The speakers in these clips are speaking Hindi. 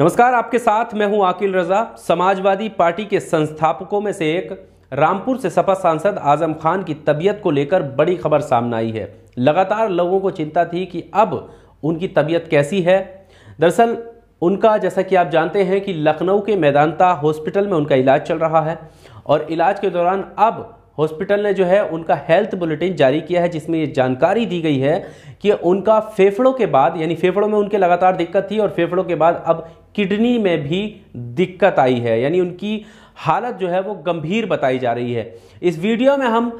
नमस्कार, आपके साथ मैं हूँ आकिल रजा। समाजवादी पार्टी के संस्थापकों में से एक। रामपुर से सपा सांसद आज़म खान की तबीयत को लेकर बड़ी खबर सामने आई है। लगातार लोगों को चिंता थी कि अब उनकी तबीयत कैसी है। दरअसल, उनका, जैसा कि आप जानते हैं कि लखनऊ के मैदानता हॉस्पिटल में उनका इलाज चल रहा है और इलाज के दौरान अब हॉस्पिटल ने जो है उनका हेल्थ बुलेटिन जारी किया है, जिसमें ये जानकारी दी गई है कि उनका फेफड़ों के बाद, यानी फेफड़ों में उनके लगातार दिक्कत थी और फेफड़ों के बाद अब किडनी में भी दिक्कत आई है। यानी उनकी हालत जो है वो गंभीर बताई जा रही है। इस वीडियो में हम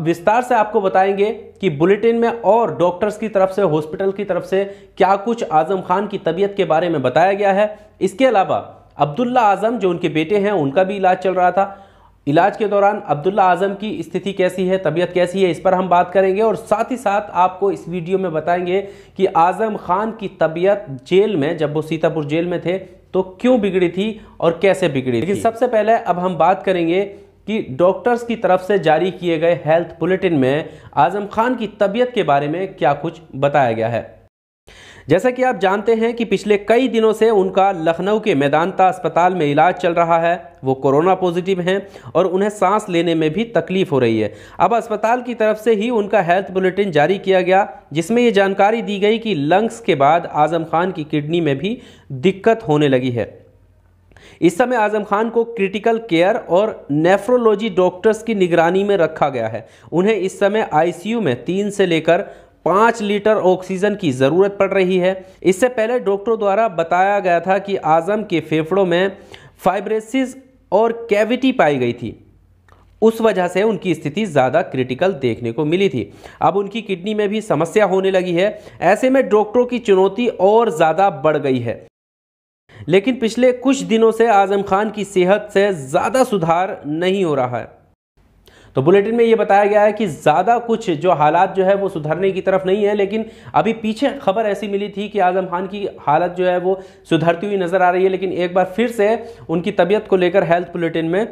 विस्तार से आपको बताएँगे कि बुलेटिन में और डॉक्टर्स की तरफ़ से, हॉस्पिटल की तरफ़ से क्या कुछ आज़म खान की तबीयत के बारे में बताया गया है। इसके अलावा अब्दुल्ला आज़म जो उनके बेटे हैं, उनका भी इलाज चल रहा था। इलाज के दौरान अब्दुल्ला आज़म की स्थिति कैसी है तबीयत कैसी है इस पर हम बात करेंगे और साथ ही साथ आपको इस वीडियो में बताएँगे कि आज़म खान की तबीयत जेल में जब वो सीतापुर जेल में थे तो क्यों बिगड़ी थी और कैसे बिगड़ी लेकिन सबसे पहले अब हम बात करेंगे कि डॉक्टर्स की तरफ़ से जारी किए गए हेल्थ बुलेटिन में आज़म खान की तबीयत के बारे में क्या कुछ बताया गया है। जैसा कि आप जानते हैं कि पिछले कई दिनों से उनका लखनऊ के मैदानता अस्पताल में इलाज चल रहा है। वो कोरोना पॉजिटिव हैं और उन्हें सांस लेने में भी तकलीफ़ हो रही है। अब अस्पताल की तरफ़ से ही उनका हेल्थ बुलेटिन जारी किया गया, जिसमें ये जानकारी दी गई कि लंग्स के बाद आज़म खान की किडनी में भी दिक्कत होने लगी है। इस समय आज़म खान को क्रिटिकल केयर और नेफ्रोलॉजी डॉक्टर्स की निगरानी में रखा गया है। उन्हें इस समय आईसीयू में तीन से लेकर पाँच लीटर ऑक्सीजन की ज़रूरत पड़ रही है। इससे पहले डॉक्टरों द्वारा बताया गया था कि आज़म के फेफड़ों में फाइब्रेसिस और कैविटी पाई गई थी। उस वजह से उनकी स्थिति ज़्यादा क्रिटिकल देखने को मिली थी। अब उनकी किडनी में भी समस्या होने लगी है। ऐसे में डॉक्टरों की चुनौती और ज़्यादा बढ़ गई है। लेकिन पिछले कुछ दिनों से आज़म खान की सेहत से ज़्यादा सुधार नहीं हो रहा है। तो बुलेटिन में ये बताया गया है कि ज़्यादा कुछ जो हालात जो है वो सुधरने की तरफ़ नहीं है, लेकिन अभी पीछे खबर ऐसी मिली थी कि आज़म खान की हालत जो है वो सुधरती हुई नज़र आ रही है, लेकिन एक बार फिर से उनकी तबीयत को लेकर हेल्थ बुलेटिन में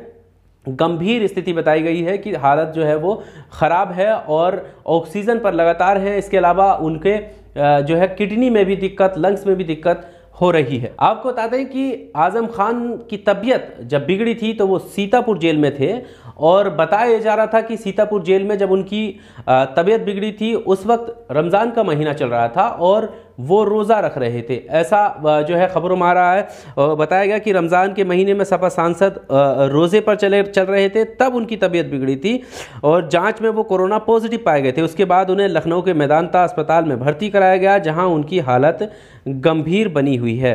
गंभीर स्थिति बताई गई है कि हालत जो है वो ख़राब है और ऑक्सीजन पर लगातार है। इसके अलावा उनके जो है किडनी में भी दिक्कत, लंग्स में भी दिक्कत हो रही है। आपको बता दें कि आज़म खान की तबीयत जब बिगड़ी थी तो वो सीतापुर जेल में थे और बताया जा रहा था कि सीतापुर जेल में जब उनकी तबीयत बिगड़ी थी, उस वक्त रमज़ान का महीना चल रहा था और वो रोज़ा रख रहे थे। ऐसा जो है खबरों में आ रहा है बताया गया कि रमज़ान के महीने में सपा सांसद रोज़े पर चले, चल रहे थे, तब उनकी तबीयत बिगड़ी थी और जाँच में वो कोरोना पॉजिटिव पाए गए थे। उसके बाद उन्हें लखनऊ के मैदानता अस्पताल में भर्ती कराया गया, जहाँ उनकी हालत गंभीर बनी हुई है।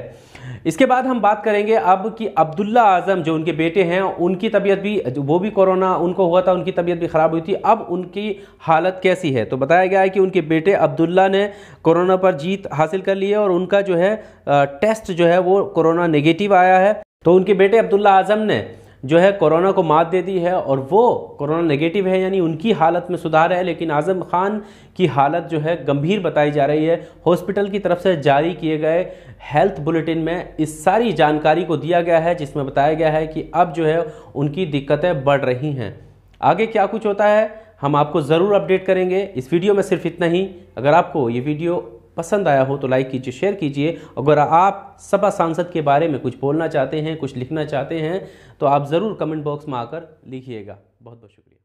इसके बाद हम बात करेंगे अब कि अब्दुल्ला आज़म जो उनके बेटे हैं, उनकी तबीयत भी, वो भी कोरोना, उनको हुआ था, उनकी तबीयत भी ख़राब हुई थी। अब उनकी हालत कैसी है? तो बताया गया है कि उनके बेटे अब्दुल्ला ने कोरोना पर जीत हासिल कर ली है और उनका जो है टेस्ट जो है वो कोरोना नेगेटिव आया है। तो उनके बेटे अब्दुल्ला आज़म ने जो है कोरोना को मात दे दी है और वो कोरोना नेगेटिव है, यानी उनकी हालत में सुधार है, लेकिन आज़म खान की हालत जो है गंभीर बताई जा रही है। हॉस्पिटल की तरफ़ से जारी किए गए हेल्थ बुलेटिन में इस सारी जानकारी को दिया गया है, जिसमें बताया गया है कि अब जो है उनकी दिक्कतें बढ़ रही हैं। आगे क्या कुछ होता है, हम आपको ज़रूर अपडेट करेंगे। इस वीडियो में सिर्फ़ इतना ही। अगर आपको ये वीडियो पसंद आया हो तो लाइक कीजिए शेयर कीजिए। अगर आप सपा सांसद के बारे में कुछ बोलना चाहते हैं, कुछ लिखना चाहते हैं तो आप ज़रूर कमेंट बॉक्स में आकर लिखिएगा। बहुत बहुत शुक्रिया।